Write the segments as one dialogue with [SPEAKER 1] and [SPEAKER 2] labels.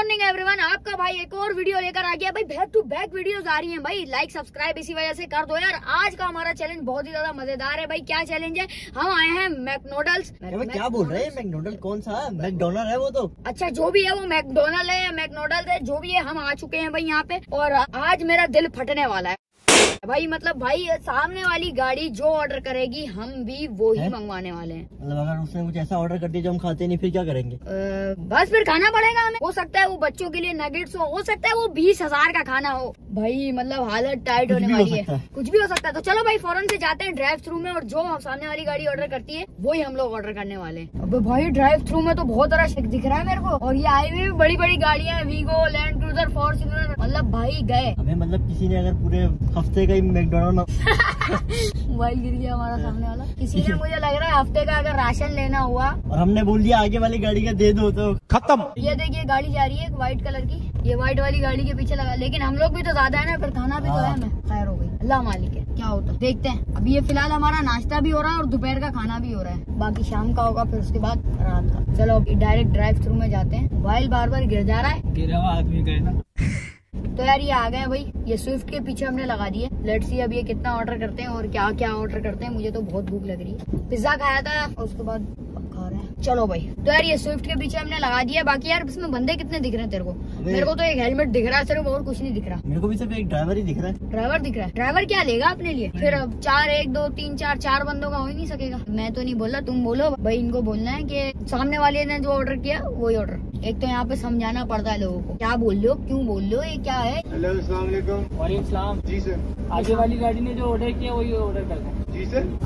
[SPEAKER 1] Morning everyone आपका भाई एक और वीडियो लेकर आ गया। भाई बैक टू बैक वीडियोस आ रही हैं भाई। लाइक सब्सक्राइब इसी वजह से कर दो यार। आज का हमारा चैलेंज बहुत ही ज़्यादा मज़ेदार है भाई। क्या चैलेंज है? हम आए हैं मैकडोनल्ड्स
[SPEAKER 2] क्या बोल रहे हैं? मैकडोनल्ड कौन सा? मैकडोनल्ड है वो तो।
[SPEAKER 1] अच्छा जो भी है वो मैकडोनल्ड है या मैकडोनल्ड है जो भी है हम आ चुके हैं भाई यहाँ पे। और आज मेरा दिल फटने वाला है। भाई मतलब भाई सामने वाली गाड़ी जो ऑर्डर करेगी हम भी वो ही? मंगवाने वाले हैं।
[SPEAKER 2] मतलब अगर उसने कुछ ऐसा ऑर्डर कर दिया जो हम खाते नहीं फिर क्या करेंगे?
[SPEAKER 1] अ, बस फिर खाना पड़ेगा हमें। हो सकता है वो बच्चों के लिए नगेट्स हो हो सकता है वो बीस हज़ार का खाना हो। भाई मतलब हालत टाइट होने
[SPEAKER 2] भी हो
[SPEAKER 1] वाली है।
[SPEAKER 2] है।
[SPEAKER 1] कुछ भी हो सकता है। तो चलो भाई फ़ौरन से जाते हैं ड्राइव थ्रू में और जो सामने वाली गाड़ी ऑर्डर करती है वही हम लोग ऑर्डर करने वाले हैं। अबे भाई ड्राइव थ्रू में तो बहुत बड़ा शक दिख रहा है मेरे को। और ये हाईवे में बड़ी बड़ी गाड़ियाँ वीगो लैंड क्रूजर फॉर्च्यूनर मतलब भाई गए।
[SPEAKER 2] हमें मतलब किसी ने अगर पूरे हफ़्ते का ही मैकडोनल्ड
[SPEAKER 1] मोबाइल गिर गया हमारा सामने वाला। किसी ने मुझे लग रहा है हफ़्ते का अगर राशन लेना हुआ।
[SPEAKER 2] और हमने बोल दिया आगे वाली गाड़ी का दे दो तो।
[SPEAKER 3] खत्म।
[SPEAKER 1] ये देखिए गाड़ी जा रही है एक व्हाइट कलर की। ये व्हाइट वाली गाड़ी के पीछे लगा। लेकिन हम लोग भी तो ज़्यादा है ना फिर खाना भी तो है
[SPEAKER 2] हाँ।
[SPEAKER 1] हमें। खैर हो गई। अल्लाह मालिक है। क्या होता? है देखते हैं। अभी ये फ़िलहाल हमारा नाश्ता भी हो रहा है और दोपहर का खाना भी हो रहा है। बाकी शाम का होगा फिर उसके बाद रात का। चलो अभी डायरेक्ट ड्राइव थ्रू में जाते हैं। मोबाइल बार बार गिर जा रहा है।
[SPEAKER 3] गिरा हुआ आदमी का है ना।
[SPEAKER 1] तो यार ये आ गए भाई। ये स्विफ्ट के पीछे हमने लगा दिए लेट सी अब ये कितना ऑर्डर करते हैं और क्या क्या ऑर्डर करते हैं। मुझे तो बहुत भूख लग रही है। पिज्जा खाया था उसके बाद चलो भाई। तो यार ये स्विफ्ट के पीछे हमने लगा दिया। बाकी यार इसमें बंदे कितने दिख रहे हैं तेरे को? मेरे को तो एक हेलमेट दिख रहा है सिर्फ़ और कुछ नहीं दिख रहा।
[SPEAKER 2] मेरे को भी सिर्फ़ एक ड्राइवर ही दिख रहा है।
[SPEAKER 1] ड्राइवर दिख रहा है। ड्राइवर क्या लेगा अपने लिए? फिर अब चार एक दो तीन चार चार बंदों का हो ही नहीं सकेगा। मैं तो नहीं बोला तुम बोलो। भाई इनको बोलना है की सामने वाले ने जो ऑर्डर किया वही ऑर्डर एक तो यहाँ पे समझाना पड़ता है लोगों को। क्या बोल रहे हो? क्यों बोल रहे हो? ये क्या है?
[SPEAKER 4] हेलो अस्सलाम वालेकुम
[SPEAKER 3] वालेकुम सलाम
[SPEAKER 4] जी सर
[SPEAKER 3] आगे वाली गाड़ी ने जो ऑर्डर किया वही ऑर्डर कर दो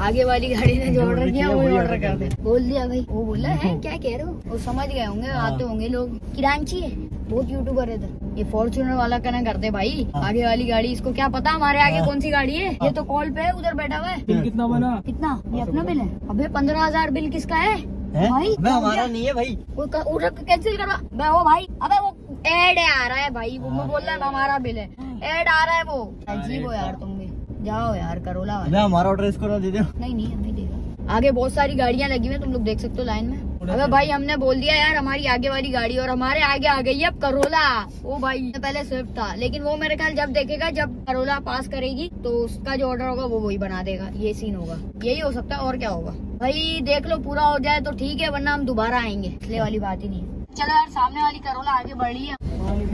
[SPEAKER 1] आगे वाली गाड़ी ने जो ऑर्डर किया वही
[SPEAKER 2] वही
[SPEAKER 1] ऑर्डर कर दे। बोल दिया भाई। वो बोला है। क्या कह रहे हो? वो समझ गए होंगे
[SPEAKER 2] हाँ।
[SPEAKER 1] आते होंगे लोग। किरांची है। बहुत यूट्यूबर है इधर। ये फॉर्च्यूनर वाला कहना करते भाई।
[SPEAKER 2] हाँ।
[SPEAKER 1] आगे वाली गाड़ी इसको क्या पता हमारे आगे
[SPEAKER 2] हाँ।
[SPEAKER 1] कौन सी गाड़ी है? ये तो कॉल पे है उधर बैठा हुआ है।
[SPEAKER 3] बिल कितना बना?
[SPEAKER 1] कितना? ये अपना बिल है। अबे पंद्रह हज़ार बिल किसका है? भाई
[SPEAKER 2] अबे हमारा नहीं है भाई।
[SPEAKER 1] वो ऑर्डर कैंसिल करवा। बे वो भाई अबे वो एड आ रहा है भाई। वो मैं
[SPEAKER 2] हाँ।
[SPEAKER 1] बोल रहा है हमारा बिल है। एड आ रहा है वो। अजीब हो यार तुम जाओ यार करोला वाले।
[SPEAKER 2] हमारा ऑर्डर इसको ना दे दो।
[SPEAKER 1] नहीं नहीं अभी देगा आगे बहुत सारी गाड़ियाँ लगी हुई हैं तुम लोग देख सकते हो लाइन में। अबे भाई हमने बोल दिया यार हमारी आगे वाली गाड़ी और हमारे आगे आ गई अब करोला। ओ भाई पहले स्विफ्ट था लेकिन वो मेरे ख्याल जब देखेगा जब करोला पास करेगी तो उसका जो ऑर्डर होगा वो वही बना देगा। ये सीन होगा। यही हो सकता है और क्या होगा? भाई देख लो पूरा हो जाए तो ठीक है वरना हम दोबारा आएँगे। इसलिए वाली बात ही नहीं है। चलो यार सामने वाली करोला आगे बढ़ रही है।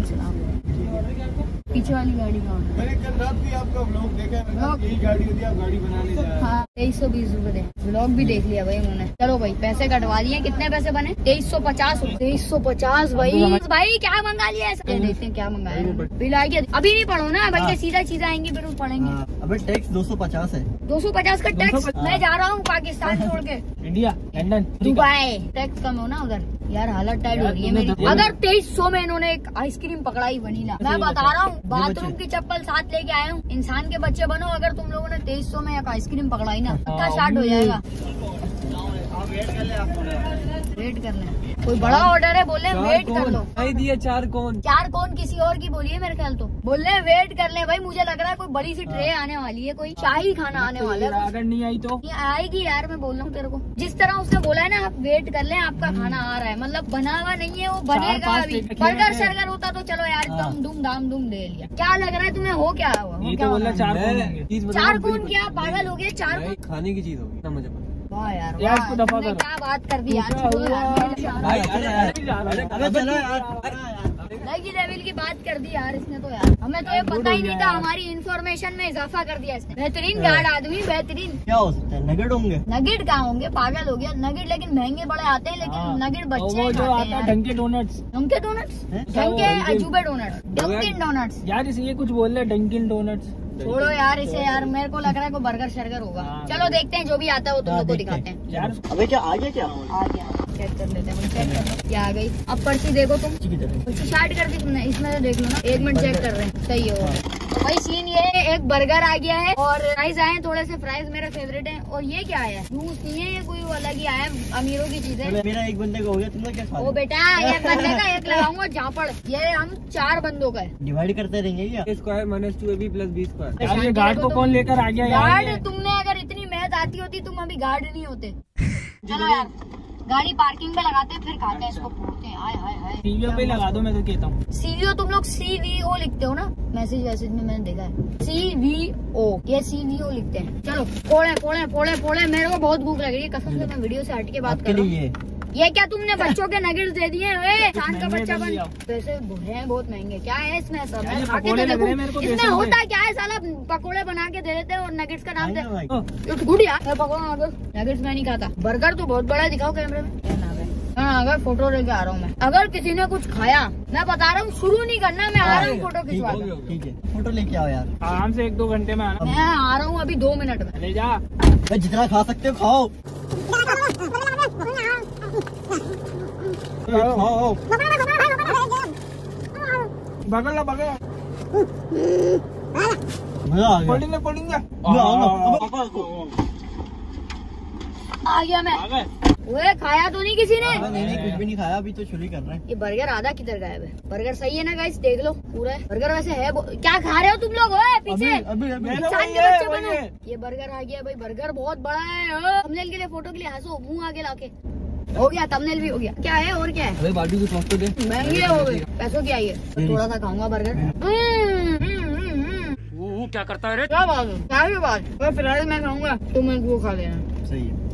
[SPEAKER 1] सलाम। पीछे वाली गाड़ी का।
[SPEAKER 4] मैंने कल रात भी आपका व्लॉग देखा है मैंने यही गाड़ी होती है आप गाड़ी बनाने जा रहे हैं।
[SPEAKER 1] हाँ। तेईस सौ बीस रूपए दे। ब्लॉग भी देख लिया भाई उन्होंने। चलो भाई पैसे कटवा दिए कितने पैसे बने? तेईस सौ पचास। तेईस सौ पचास भाई। भाई क्या मंगा लिया ऐसा देखते हैं क्या मंगाया बिल आ गया अभी नहीं पढ़ो ना बल्कि
[SPEAKER 2] हाँ।
[SPEAKER 1] सीधा चीज़ें आएँगी फिर पढ़ेंगे।
[SPEAKER 2] हाँ, अबे टैक्स दो सौ पचास है।
[SPEAKER 1] दो सौ पचास का टैक्स मैं जा रहा हूँ पाकिस्तान छोड़ के।
[SPEAKER 3] इंडिया लंडन
[SPEAKER 1] दुबई टैक्स कम हो ना उधर। यार हालत टाइट हो रही है मेरी। अगर तेईस सौ में इन्होंने एक आइसक्रीम पकड़ाई वनीला। मैं बता रहा हूँ बाथरूम की चप्पल साथ लेके आया हूँ। इंसान के बच्चे बनो अगर तुम लोगों ने तेईस सौ में एक आइसक्रीम पकड़ाई ना पक्का स्टार्ट हो जाएगा। वेट कर ले। कोई बड़ा ऑर्डर है बोले वेट कर लो।
[SPEAKER 3] नहीं दिए चार कौन?
[SPEAKER 1] चार कौन किसी और की बोलिए मेरे ख्याल तो? बोल रहे वेट कर ले भाई मुझे लग रहा है कोई बड़ी सी ट्रे आने वाली है कोई शाही खाना आने वाला है।
[SPEAKER 3] अगर नहीं आई तो?
[SPEAKER 1] ये आएगी यार मैं बोल रहा हूँ तेरे को। जिस तरह उसने बोला है ना आप वेट कर ले आपका खाना आ रहा है। मतलब बना हुआ नहीं है वो बनेगा अभी। बर्गर शर्गर होता तो चलो यार
[SPEAKER 2] हाँ।
[SPEAKER 1] तुम धूम धाम धूम दे लिया। क्या लग रहा है तुम्हें हो क्या हुआ?
[SPEAKER 3] तो? चार कौन
[SPEAKER 1] चार कौन क्या? पागल हो गए चार कौन?
[SPEAKER 5] खाने की चीज़ होगी। ना मुझे
[SPEAKER 1] वाह यार
[SPEAKER 3] यार, इसको दफ़ा करो।
[SPEAKER 1] क्या बात कर दी यार।
[SPEAKER 2] भाई अरे चलो
[SPEAKER 1] नई लेवल की बात कर दी यार इसने तो यार। हमें तो ये पता ही नहीं था हमारी इन्फॉर्मेशन में इजाफा कर दिया इसने। बेहतरीन गार्ड आदमी बेहतरीन।
[SPEAKER 2] क्या हो सकता है? नगेट होंगे।
[SPEAKER 1] नगेट कहाँ होंगे? पागल हो गया। नगेट लेकिन महँगे बड़े आते हैं लेकिन नगेट बच्चे
[SPEAKER 3] वो
[SPEAKER 1] ही
[SPEAKER 3] जो
[SPEAKER 1] खाते
[SPEAKER 3] आता
[SPEAKER 1] हैं
[SPEAKER 3] है Dunkin Donuts
[SPEAKER 1] Dunkin Donuts Dunkin अजूबे Donuts Dunkin donuts
[SPEAKER 3] यार इसे ये कुछ बोल रहे डंकिन डोनट्स
[SPEAKER 1] छोड़ो यार इसे यार मेरे को लग रहा है कोई बर्गर शर्गर होगा।
[SPEAKER 3] हाँ।
[SPEAKER 1] चलो देखते हैं जो भी आता है वो तुम
[SPEAKER 2] हाँ,
[SPEAKER 1] लोग को
[SPEAKER 2] दिखाते
[SPEAKER 1] हैं।
[SPEAKER 3] यार
[SPEAKER 2] अबे क्या आ गया क्या?
[SPEAKER 1] आ गया चेक कर लेते हैं चेक कर लो क्या आ गई? अब पर्ची देखो तुम।
[SPEAKER 2] की
[SPEAKER 1] पर्ची शार्ट कर दी तुमने इसमें देख लो ना। एक मिनट चेक कर। रहे हैं। सही हो। भाई सीन ये है एक बर्गर आ गया है और फ्राइज आए हैं थोड़े से फ्राइज मेरे फेवरेट हैं। और ये क्या है? जूस नहीं है ये कोई अलग ही आया है अमीरों की चीज़। है
[SPEAKER 2] मेरा एक बंदे का हो गया तुम लोग क्या खा
[SPEAKER 1] ओ बेटा एक बंदे का एक लगाऊँगा झापड़ ये हम चार बंदों का है।
[SPEAKER 2] डिवाइड करते रहेंगे क्या?
[SPEAKER 5] Square minus two a b plus b square
[SPEAKER 3] guard को कौन लेकर आ गया
[SPEAKER 1] गार्ड तुमने अगर इतनी मेहनत आती होती तुम अभी गार्ड नहीं होते। चलो यार गाड़ी पार्किंग में लगाते हैं फिर खाते हैं इसको फोड़ते हैं। हाय हाय हाय
[SPEAKER 3] सीवीओ पे लगा दो मैं तो कहता हूँ।
[SPEAKER 1] सीवीओ तुम लोग सीवीओ लिखते हो ना? मैसेज वैसेज में मैंने देखा है। सीवीओ ये सीवीओ लिखते हैं। चलो पोड़े पोड़े पोड़े पोड़े मेरे को बहुत भूख लग रही है। कसम से मैं वीडियो से हट के बात कर रही हूँ।
[SPEAKER 2] ये
[SPEAKER 1] क्या तुमने बच्चों के नगेट्स दे दिए? ओए चाँद का बच्चा बन। पैसे हैं बहुत महँगे। क्या है इसमें सब? इसमें होता क्या है साला? पकोड़े बना के दे देते हैं और नगेट्स का नाम दे।
[SPEAKER 2] भाई।
[SPEAKER 1] गुड यार मैं पकौड़ा नगेट्स मैं नहीं खाता। बर्गर तो बहुत बड़ा दिखाओ कैमरे में। हाँ, अगर फ़ोटो लेके आ रहा हूँ मैं। अगर किसी ने कुछ खाया मैं बता रहा हूँ शुरू नहीं करना मैं आ रहा हूँ फ़ोटो खिंचवा
[SPEAKER 2] ठीक है फ़ोटो लेके आओ यार।
[SPEAKER 3] आराम से एक दो घंटे में आना।
[SPEAKER 1] मैं आ रहा हूँ अभी दो मिनट में।
[SPEAKER 3] ले जा।
[SPEAKER 2] जितना खा सकते हो खाओ। खाओ
[SPEAKER 3] बगल ला बगल
[SPEAKER 2] मज़ा आ गया। आ
[SPEAKER 1] मैं। ओए खाया तो नहीं किसी ने?
[SPEAKER 2] नहीं नहीं कुछ भी नहीं खाया अभी तो शुरू कर रहे हैं।
[SPEAKER 1] ये बर्गर आधा किधर गायब है? बर्गर सही है ना गाइस देख लो पूरा है। बर्गर वैसे है क्या खा रहे हो तुम लोग? ओए
[SPEAKER 2] अभी
[SPEAKER 1] पीछे।
[SPEAKER 2] अभी अभी।
[SPEAKER 3] है।
[SPEAKER 1] ये बर्गर आ गया भाई बर्गर बहुत बड़ा है। थंबनेल के लिए फ़ोटो के लिए हंसो मुँह आगे लाके। हो गया तमनेल भी हो गया। क्या है और क्या है?
[SPEAKER 5] अरे बाटी कुछ तो दे।
[SPEAKER 1] महँगे हो गए। पैसों क्या आई है। थोड़ा सा खाऊँगा बर्गर वो हम्म, हम्म, हम्म।
[SPEAKER 5] क्या करता है रे?
[SPEAKER 1] क्या बात है? क्या भी बात मैं फ़िलहाल मैं खाऊँगा तुम वो खा लेना।
[SPEAKER 2] सही है।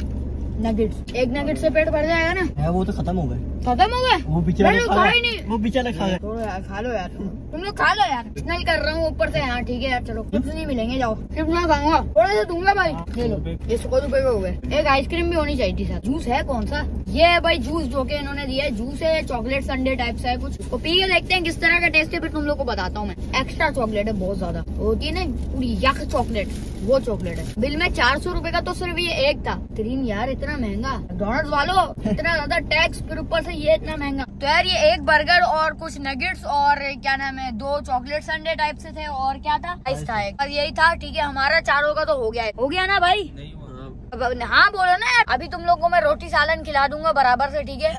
[SPEAKER 1] नगेट्स एक नगेट से पेट भर जाएगा ना?
[SPEAKER 2] वो तो खत्म हो गए।
[SPEAKER 1] खत्म हो गए
[SPEAKER 2] वो बेचारा खा।
[SPEAKER 1] ही नहीं।
[SPEAKER 2] वो बेचारा खा गया
[SPEAKER 1] छोड़ो यार खा लो यार। तुम लोग खा लो यार। स्मेल कर रहा हूँ ऊपर से। हाँ ठीक है यार चलो। चिप्स नहीं मिलेंगे जाओ। चिप्स मैं खाऊँगा। थोड़ा सा दूँगा भाई। ले लो। ये सौ रुपए के हो गए। एक आइसक्रीम भी होनी चाहिए थी सर जूस है कौन सा? ये है भाई जूस जो के इन्होंने दिया है। जूस है चॉकलेट संडे टाइप सा है कुछ। उसको पी के देखते हैं किस तरह का टेस्ट है फिर तुम लोग को बताता हूँ मैं। एक्स्ट्रा चॉकलेट है बहुत ज़्यादा। होती है ना पूरी यख चॉकलेट। वो चॉकलेट है। बिल में चार सौ रुपये का तो सिर्फ़ ये एक था। क्रीम यार इतना महँगा। डोनट्स वालो इतना ज़्यादा टैक्स फिर ऊपर से ये इतना महँगा। तो यार ये एक बर्गर और कुछ नगेट्स और क्या नाम है दो चॉकलेट संडे टाइप से थे और क्या था? आइस था एक। और यही था ठीक है हमारा चारों का तो हो गया है। हो गया ना भाई?
[SPEAKER 5] नहीं हाँ
[SPEAKER 1] अब हाँ बोलो ना यार। अभी तुम लोग को मैं रोटी सालन खिला दूँगा बराबर से ठीक है?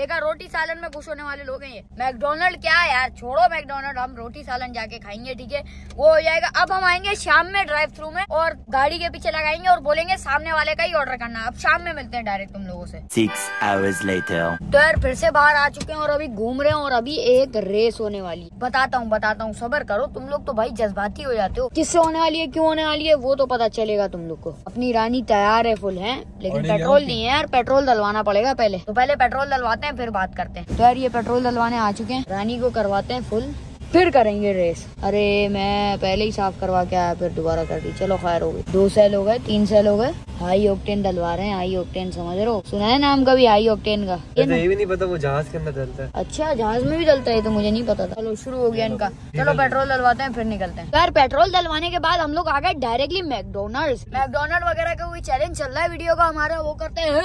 [SPEAKER 1] देखा रोटी सालन में खुश होने वाले लोग हैं ये। मैकडोनल्ड क्या है यार? छोड़ो मैकडोनल्ड हम रोटी सालन जाके खाएँगे ठीक है? वो हो जाएगा। अब हम आएँगे शाम में ड्राइव थ्रू में और गाड़ी के पीछे लगाएँगे और बोलेंगे सामने वाले का ही ऑर्डर करना। अब शाम में मिलते हैं डायरेक्ट तुम लोगों से।
[SPEAKER 6] Six hours later.
[SPEAKER 1] तो यार फिर से बाहर आ चुके हैं और अभी घूम रहे हैं और अभी एक रेस होने वाली बताता हूँ बताता हूँ। सबर करो तुम लोग तो भाई जज्बाती हो जाते हो। किससे होने वाली है क्यों होने वाली है वो तो पता चलेगा तुम लोग को। अपनी रानी तैयार है फुल है? लेकिन पेट्रोल नहीं है यार पेट्रोल डलवाना पड़ेगा पहले। तो पहले पेट्रोल डलवाते हैं फिर बात करते हैं। तो यार, ये पेट्रोल डलवाने आ चुके हैं। रानी को करवाते हैं फुल फिर करेंगे रेस अरे, मैं पहले ही साफ़ करवा के आया, फिर दोबारा कर दी चलो, खैर हो गई। दो सेल हो गए, तीन सेल हो गए। हाई ऑक्टेन डलवा रहे हैं हाई ऑक्टेन समझ रहे हो? सुना है नाम कभी हाई ऑक्टेन का? ये
[SPEAKER 5] भी नहीं पता वो जहाज़ के अंदर चलता है।
[SPEAKER 1] अच्छा जहाज़ में भी डलता है तो मुझे नहीं पता था। चलो शुरू हो गया इनका। चलो पेट्रोल डलवाते हैं फिर निकलते हैं। यार पेट्रोल डलवाने के बाद हम लोग आ गए डायरेक्टली मैकडोनल्ड मैकडोनल्ड वगैरह का कोई चैलेंज चल रहा है वीडियो का हमारा? वो करते हैं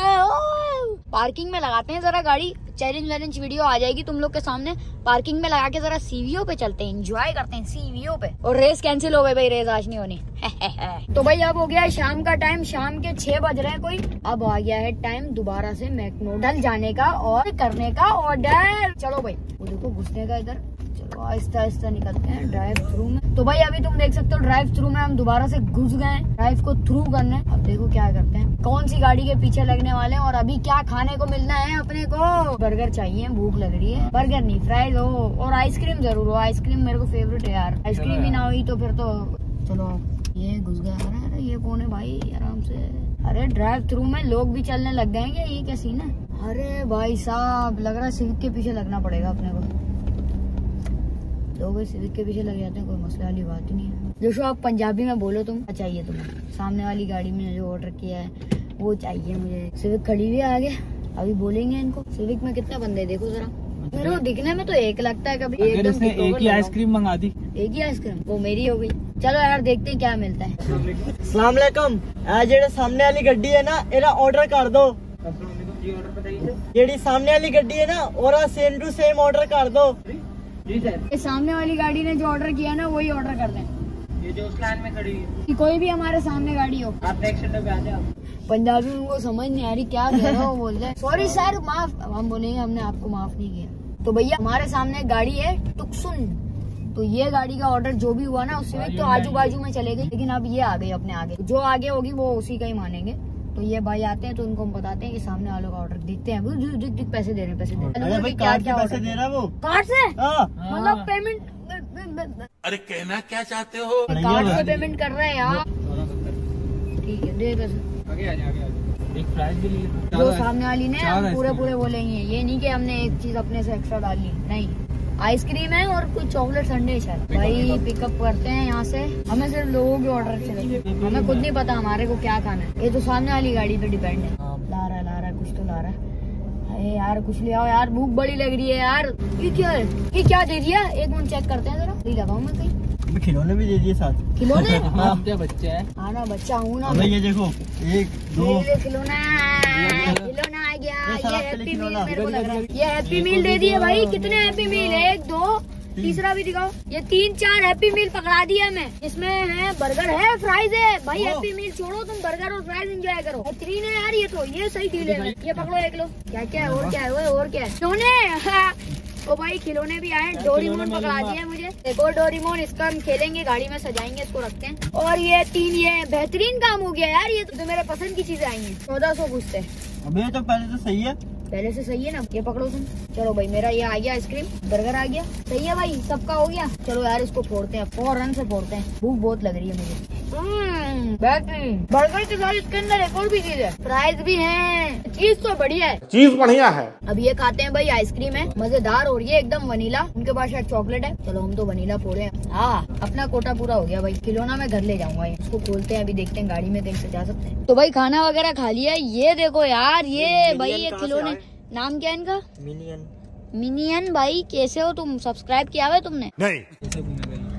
[SPEAKER 1] पार्किंग में लगाते हैं जरा गाड़ी। चैलेंज वैलेंज वीडियो आ जाएगी तुम लोग के सामने। पार्किंग में लगा के जरा सीवीओ पे चलते हैं। एंजॉय करते हैं सीवीओ पे। और रेस कैंसिल हो गई भाई रेस आज नहीं होनी। तो भाई अब हो गया है शाम का टाइम शाम के छह बज रहे हैं कोई। अब आ गया है टाइम दोबारा से मैकडोनल्ड जाने का और करने का ऑर्डर चलो भाई वो देखो घुसने का इधर। चलो आहिस्ता आहिस्ता निकलते हैं ड्राइव थ्रू में। तो भाई अभी तुम देख सकते हो ड्राइव थ्रू में हम दोबारा से घुस गए हैं ड्राइव को थ्रू करने। अब देखो क्या करते हैं। कौन सी गाड़ी के पीछे लगने वाले हैं और अभी क्या खाने को मिलना है अपने को? बर्गर चाहिए भूख लग रही है। बर्गर नहीं फ्राइज हो और आइसक्रीम ज़रूर हो आइसक्रीम मेरे को फेवरेट है यार। आइसक्रीम ही ना हुई तो फिर तो चलो। ये घुस गया अरे अरे ये कौन है भाई? आराम से। अरे ड्राइव थ्रू में लोग भी चलने लग गए क्या? ये क्या सीन है? अरे भाई साहब, लग रहा है सिविक के पीछे लगना पड़ेगा अपने को। लोग सिविक के पीछे लग जाते हैं, कोई मसला वाली बात ही नहीं है। जोशो, आप पंजाबी में बोलो, तुम। चाहिए तुम्हें? सामने वाली गाड़ी में जो ऑर्डर किया है, वो चाहिए मुझे। सिविक खड़ी हुई है आगे। अभी बोलेंगे इनको। सिविक में कितने बंदे देखो जरा। मेरे को दिखने में तो एक लगता है कभी।
[SPEAKER 3] अगर
[SPEAKER 1] एकदम
[SPEAKER 3] उसने एक ही आइसक्रीम मंगा दी।
[SPEAKER 1] एक ही आइसक्रीम वो मेरी हो गई। चलो यार देखते हैं क्या मिलता है।
[SPEAKER 2] सलामकुम जेड़े सामने वाली गड्डी है ना एरा ऑर्डर कर दो। जेड़ी सामने वाली गड्डी है ना ओरा सेम टू सेम ऑर्डर कर दो।
[SPEAKER 3] जी सर
[SPEAKER 1] ये सामने वाली गाड़ी ने जो ऑर्डर किया ना वही ऑर्डर कर दें
[SPEAKER 3] ये जो उस लाइन में खड़ी है।
[SPEAKER 1] कोई भी हमारे सामने गाड़ी हो।
[SPEAKER 3] आप नेक्स्ट पे आ जाओ।
[SPEAKER 1] पंजाबी में उनको समझ नहीं आ रही क्या कह रहे हो बोल रहे सॉरी सर माफ़ हम बोलेंगे हमने आपको माफ़ नहीं किया। तो भैया हमारे सामने एक गाड़ी है टुकसुन तो ये गाड़ी का ऑर्डर जो भी हुआ ना उससे तो आजू बाजू में चले गई लेकिन अब ये आ गई अपने आगे। जो आगे होगी वो उसी का ही मानेंगे। तो ये भाई आते हैं तो उनको हम बताते हैं कि सामने वालों का ऑर्डर देखते हैं। दिख दिख दिख पैसे दे रहे हैं पैसे दे रहे हैं। क्या
[SPEAKER 2] कार्ड
[SPEAKER 1] क्या
[SPEAKER 2] पैसे दे रहा है वो?
[SPEAKER 1] कार्ड से?
[SPEAKER 2] हाँ।
[SPEAKER 1] मतलब पेमेंट
[SPEAKER 6] अरे कहना क्या चाहते हो?
[SPEAKER 1] कार्ड से पेमेंट कर रहे हैं यार ठीक है दे पैसे
[SPEAKER 3] आगे आ आगे एक फ्राइज भी लिए
[SPEAKER 1] जो सामने वाली ने हम पूरे
[SPEAKER 3] आइसक्रीम।
[SPEAKER 1] पूरे बोलेंगे ये नहीं कि हमने एक चीज़ अपने से एक्स्ट्रा डाल ली नहीं आइसक्रीम है और कुछ चॉकलेट संडे शायद भाई पिकअप करते हैं यहाँ से। हमें सिर्फ़ लोगों के ऑर्डर चले हमें खुद नहीं पता हमारे को क्या खाना है। ये तो सामने वाली गाड़ी पे डिपेंड है। ला रहा है ला रहा है कुछ तो ला रहा है। अरे यार कुछ ले आओ यार भूख बड़ी लग रही है यार। ये क्या है? ये क्या दे दिया? एक मिनट चेक करते हैं जरा। लगाऊ मैं कहीं।
[SPEAKER 2] खिलौने भी दे दिए साथ।
[SPEAKER 1] खिलौने?
[SPEAKER 3] हाँ। क्या बच्चा है।
[SPEAKER 1] आना बच्चा हूँ ना।
[SPEAKER 2] ये देखो एक दो।
[SPEAKER 1] खिलौना। खिलौना आ गया।
[SPEAKER 2] ये
[SPEAKER 1] हैप्पी मील मेरे को लग रहा है। ये हैप्पी मील दे दिए भाई कितने हैप्पी मील एक दो। तीसरा भी दिखाओ। ये तीन चार हैप्पी मील पकड़ा दिया मैं। इसमें है बर्गर है फ्राइज है। भाई। हैप्पी मील छोड़ो तुम बर्गर और फ्राइज एंजॉय करो। बेहतरीन है यार ये तो ये सही डील है। ये पकड़ो एक लो। क्या क्या है और क्या है और क्या है? खिलौने। ओ भाई खिलौने भी आए डोरीमोन पकड़ा दिए मुझे। एक और डोरीमोन इसका हम खेलेंगे गाड़ी में सजाएँगे इसको रखते हैं। और ये तीन ये बेहतरीन काम हो गया यार ये तो मेरे पसंद की चीज़ें आई हैं। चौदह सौ घुसते
[SPEAKER 2] अबे तो पहले तो सही है।
[SPEAKER 1] पहले से सही है ना? ये पकड़ो तुम। चलो भाई मेरा ये आ गया आइसक्रीम। बर्गर आ गया। सही है भाई सबका हो गया। चलो यार इसको फोड़ते हैं। फ़ौरन से फोड़ते हैं। भूख बहुत लग रही है मुझे। बेहतरीन बर्गर के साथ इसके अंदर एक और भी चीज़ है। फ्राइज भी है चीज़ तो बढ़िया है।
[SPEAKER 6] चीज़ बढ़िया है।
[SPEAKER 1] अब ये खाते हैं भाई आइसक्रीम है। मज़ेदार और ये एकदम वनीला उनके पास शायद चॉकलेट है। चलो हम तो वनीला फोड़े हैं। हाँ अपना कोटा पूरा हो गया भाई। खिलौना मैं घर ले जाऊँगा इसको खोलते हैं अभी देखते हैं गाड़ी में कहीं से जा सकते हैं। तो भाई खाना वगैरह खा लिया ये देखो यार ये भाई ये खिलौने। नाम क्या है इनका?
[SPEAKER 2] मिनियन
[SPEAKER 1] मिनियन भाई कैसे हो तुम? सब्सक्राइब किया हुआ है तुमने?
[SPEAKER 6] नहीं?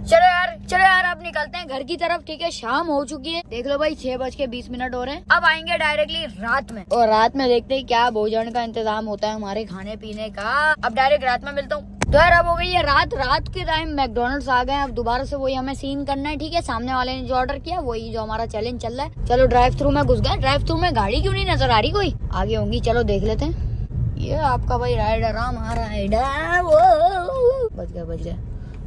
[SPEAKER 1] चलो यार चलो यार अब निकलते हैं घर की तरफ़ ठीक है? शाम हो चुकी है। देख लो भाई छह बज के बीस मिनट हो रहे हैं। अब आएँगे डायरेक्टली रात में। और रात में देखते हैं क्या भोजन का इंतज़ाम होता है हमारे खाने पीने का। अब डायरेक्ट रात में मिलता हूँ। तो यार अब हो गई है रात। रात के टाइम मैकडोनल्ड्स आ गए हैं, अब दोबारा से वही हमें सीन करना है ठीक है? सामने वाले ने जो ऑर्डर किया वही जो हमारा चैलेंज चल रहा है। चलो ड्राइव थ्रू में घुस गए। ड्राइव थ्रू में गाड़ी क्यों नहीं नज़र आ रही कोई? आगे होंगी चलो देख लेते हैं। ये आपका भाई राइडर हमारा राइडर वो। बच गया बच गया।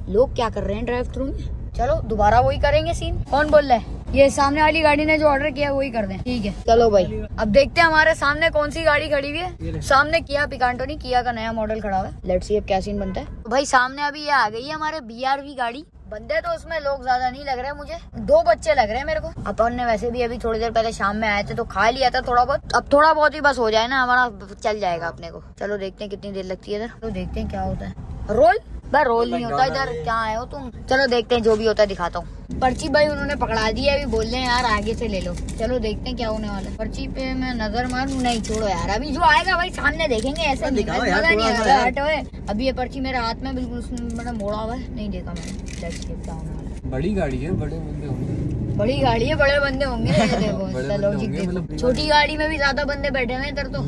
[SPEAKER 1] लोग क्या कर रहे हैं ड्राइव थ्रू में? चलो दोबारा वही करेंगे सीन कौन बोल रहा है? ये सामने वाली गाड़ी ने जो ऑर्डर किया वही कर दें ठीक है। चलो भाई। अब देखते हैं हमारे सामने कौन सी गाड़ी खड़ी हुई है। सामने किया पिकांटो नहीं किया का नया मॉडल खड़ा हुआ है। लेट्स सी अब क्या सीन बनता है। तो भाई सामने अभी ये आ गई है हमारे बीआरवी गाड़ी। बंदे तो उसमें लोग ज़्यादा नहीं लग रहे मुझे। दो बच्चे लग रहे हैं मेरे को। अपन ने वैसे भी अभी थोड़ी देर पहले शाम में आए थे तो खा लिया था थोड़ा बहुत। अब थोड़ा बहुत ही बस हो जाए ना हमारा चल जाएगा अपने को। चलो देखते हैं कितनी देर लगती है इधर। तो देखते हैं क्या होता है। रोल! भाई रोल नहीं होता इधर। क्या आए हो तुम? चलो देखते हैं जो भी होता है दिखाता हूँ। पर्ची भाई उन्होंने पकड़ा दी है अभी बोल रहे हैं यार आगे से ले लो। चलो देखते हैं क्या होने वाला है। पर्ची पे मैं नज़र मारू? नहीं छोड़ो यार। अभी जो आएगा भाई सामने देखेंगे ऐसे नहीं मज़ा नहीं हटो अभी ये पर्ची मेरे हाथ में बिल्कुल उसने मैंने मोड़ा हुआ है। नहीं देखा मैंने।
[SPEAKER 3] बड़ी गाड़ी है बड़े बंदे होंगे।
[SPEAKER 1] बड़ी गाड़ी है बड़े बंदे होंगे। देखो
[SPEAKER 3] मतलब
[SPEAKER 1] छोटी गाड़ी में भी ज़्यादा बंदे बैठे हुए इधर तो।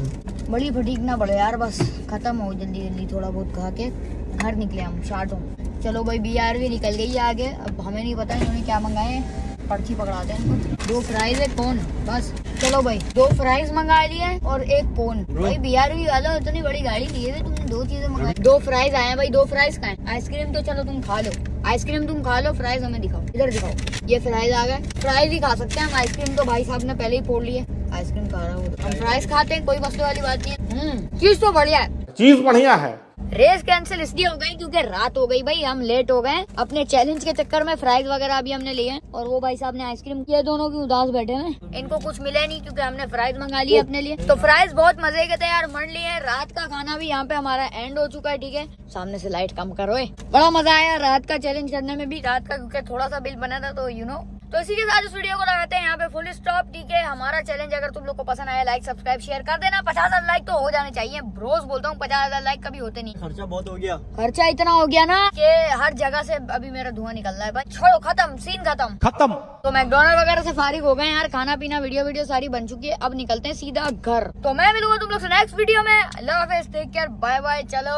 [SPEAKER 1] बड़ी फटीक ना पड़े यार बस खत्म हो जल्दी जल्दी थोड़ा बहुत खा के। घर निकले हम शार्ट हो चलो भाई बी आर भी निकल गई है आगे। अब हमें नहीं पता इन्होंने क्या मंगाए हैं। पर्ची पकड़ाते हैं इनको। दो फ्राइज है कौन बस। चलो भाई दो फ्राइज मंगा लिए हैं और एक कोन भाई बी आर वी वाला इतनी बड़ी गाड़ी ली है तुमने दो चीज़ें मंगाई। दो फ्राइज आए भाई दो फ्राइज खाए आइसक्रीम तो चलो तुम खा लो। आइसक्रीम तुम खा लो फ्राइज हमें दिखाओ। इधर दिखाओ। ये फ्राइज आ गए। फ्राइज ही खा सकते हैं हम आइसक्रीम तो भाई साहब ने पहले ही फोड़ लिए आइसक्रीम खा रहा हूँ। हम फ्राइज खाते हैं कोई मसले वाली बात नहीं है। हम्म, चीज़ तो बढ़िया है।
[SPEAKER 6] चीज़ बढ़िया है।
[SPEAKER 1] रेस कैंसिल इसलिए हो गई क्योंकि रात हो गई भाई, हम लेट हो गए अपने चैलेंज के चक्कर में फ्राइज वगैरह अभी हमने लिए और वो भाई साहब ने आइसक्रीम ये दोनों की उदास बैठे हैं। इनको कुछ मिले नहीं क्योंकि हमने फ्राइज मंगा लिए अपने लिए। तो फ्राइज बहुत मज़े के थे यार मन लिए रात का खाना भी यहाँ पे हमारा एंड हो चुका है, ठीक है? सामने से लाइट कम करो बड़ा मज़ा आया रात का चैलेंज करने में भी। रात का क्योंकि थोड़ा सा बिल बना था तो यू नो तो इसी के साथ इस वीडियो को लगाते हैं, यहाँ पे फुल स्टॉप ठीक है? हमारा चैलेंज अगर तुम लोग को पसंद आया लाइक सब्सक्राइब शेयर कर देना। पचास हज़ार लाइक तो हो जाने चाहिए। रोज बोलता हूँ, पचास हज़ार लाइक कभी होते नहीं।
[SPEAKER 2] खर्चा बहुत हो गया।
[SPEAKER 1] खर्चा इतना हो गया ना कि हर जगह से अभी मेरा धुआँ निकल रहा है। भाई छोड़ो खत्म सीन खत्म।
[SPEAKER 6] खत्म।
[SPEAKER 1] तो मैकडोनल्ड वगैरह से फारिग हो गए यार खाना पीना वीडियो वीडियो सारी बन चुकी है। अब निकलते हैं सीधा घर। तो मैं मिलूँगा तुम लोग से नेक्स्ट वीडियो में। लव हाफिज टेक केयर बाय बाय चलो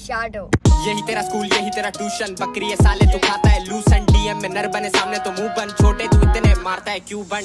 [SPEAKER 1] शार्ट हो
[SPEAKER 7] यही तेरा स्कूल यही तेरा ट्यूशन बकरी है साले तू खाता है लूसन डीएम में नर बने सामने तो मुँह बन छोटे तू इतने मारता है क्यों बन